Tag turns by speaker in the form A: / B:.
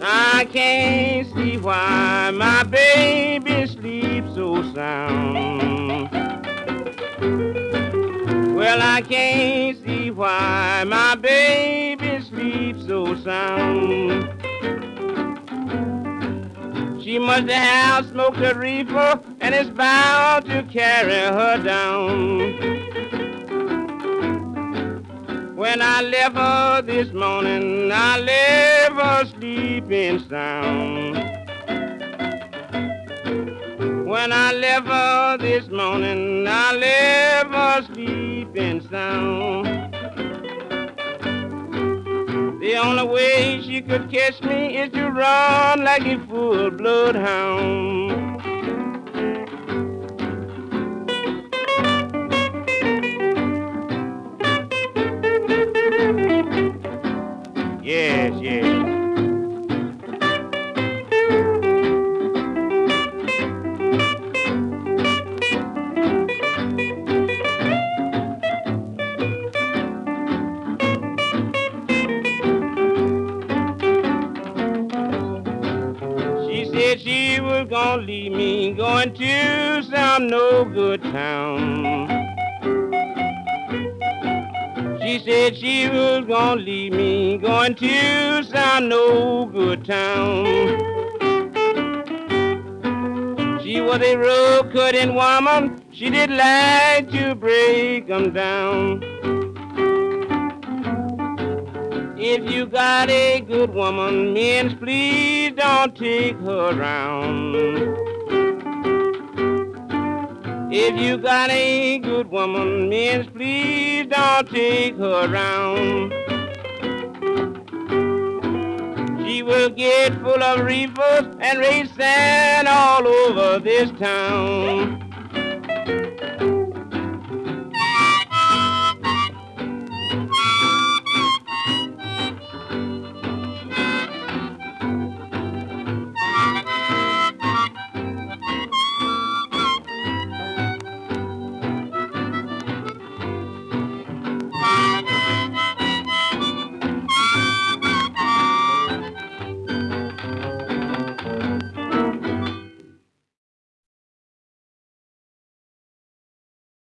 A: I can't see why my baby Well, I can't see why my baby sleeps so sound. She must have smoked a reefer and it's bound to carry her down. When I left her this morning, I left her sleeping sound. When I left her this morning, I left her sleeping sound. The only way she could catch me is to run like a full bloodhound. Said she was gonna leave me going to some no good town. She said she was gonna leave me going to some no good town. She was a road cutting woman. She did like to break 'em down. If you got a good woman, men, please don't take her around. If you got a good woman, men, please don't take her around. She will get full of reefers and raise sand all over this town.